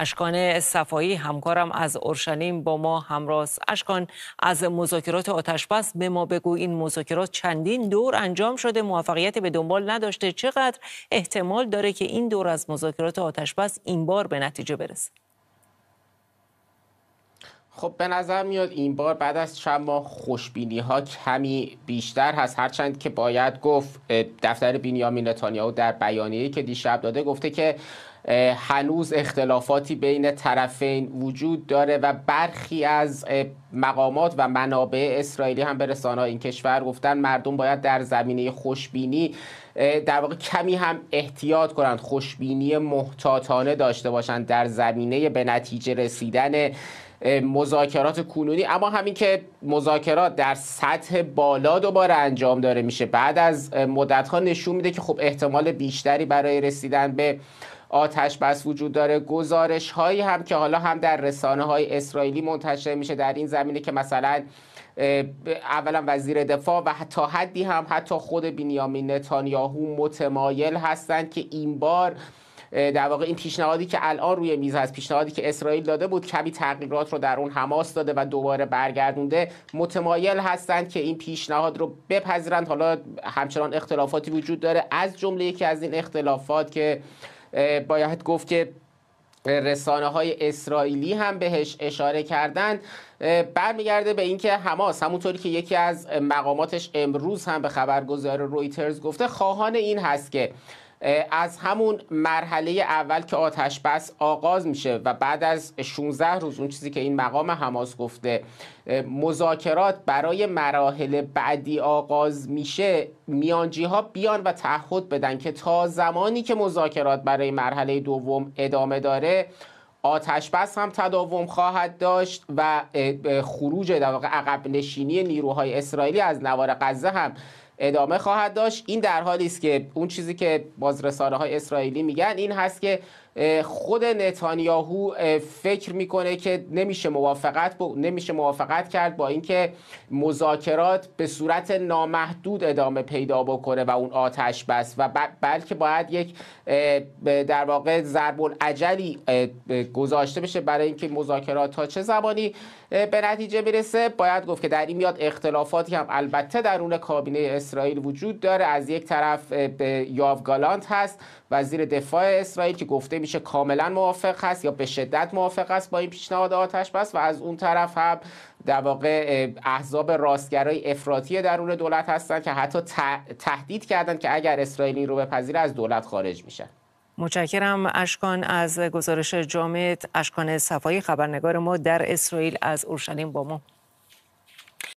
اشکان صفایی همکارم از اورشلیم با ما همراه اشکان از مذاکرات آتش بس به ما بگو این مذاکرات چندین دور انجام شده موفقیت به دنبال نداشته چقدر احتمال داره که این دور از مذاکرات آتش بس این بار به نتیجه برسه؟ خب به نظر میاد این بار بعد از چند ماه خوشبینی ها کمی بیشتر هست. هرچند که باید گفت دفتر بینیامین نتانیاهو در بیانیه‌ای که دیشب داده گفته که هنوز اختلافاتی بین طرفین وجود داره و برخی از مقامات و منابع اسرائیلی هم به رسانه این کشور گفتن مردم باید در زمینه خوشبینی در واقع کمی هم احتیاط کنند خوشبینی محتاطانه داشته باشند در زمینه به نتیجه رسیدن مذاکرات کنونی. اما همین که مذاکرات در سطح بالا دوباره انجام داره میشه بعد از مدت ها نشون میده که خب احتمال بیشتری برای رسیدن به آتش بس وجود داره. گزارش هایی هم که حالا هم در رسانه های اسرائیلی منتشر میشه در این زمینه که مثلا اولا وزیر دفاع و تا حدی هم حتی خود بینیامین نتانیاهو متمایل هستند که این بار در واقع این پیشنهادی که الان روی میز هست پیشنهادی که اسرائیل داده بود کمی تغییرات رو در اون حماس داده و دوباره برگردونده متمایل هستند که این پیشنهاد رو بپذیرند. حالا همچنان اختلافاتی وجود داره. از جمله یکی از این اختلافات که باید گفت که رسانه های اسرائیلی هم بهش اشاره کردن برمیگرده به اینکه حماس همونطوری که یکی از مقاماتش امروز هم به خبرگزار رویترز گفته خواهان این هست که از همون مرحله اول که آتش بس آغاز میشه و بعد از 16 روز اون چیزی که این مقام حماس گفته مذاکرات برای مراحل بعدی آغاز میشه میانجی ها بیان و تعهد بدن که تا زمانی که مذاکرات برای مرحله دوم ادامه داره آتش بس هم تداوم خواهد داشت و خروج در واقع عقب نشینی نیروهای اسرائیلی از نوار غزه هم ادامه خواهد داشت. این در حالی است که اون چیزی که باز رسانه های اسرائیلی میگن این هست که خود نتانیاهو فکر می‌کنه که نمیشه موافقت نمیشه موافقت کرد با اینکه مذاکرات به صورت نامحدود ادامه پیدا بکنه و اون آتش بس و بلکه باید یک در واقع ضرب العجلی گذاشته بشه برای اینکه مذاکرات تا چه زمانی به نتیجه برسه. باید گفت که در این میاد اختلافاتی هم البته درون کابینه اسرائیل وجود داره. از یک طرف یاو گالانت هست وزیر دفاع اسرائیل که گفته میشه کاملا موافق هست یا به شدت موافق است با این پیشنهاد آتش بس و از اون طرف هم در واقع احزاب راستگرای افراطی درون دولت هستند که حتی تهدید کردند که اگر اسرائیل رو بپذیره از دولت خارج میشه. متشکرم اشکان از گزارش جامعه اشکان صفایی خبرنگار ما در اسرائیل از اورشلیم با ما.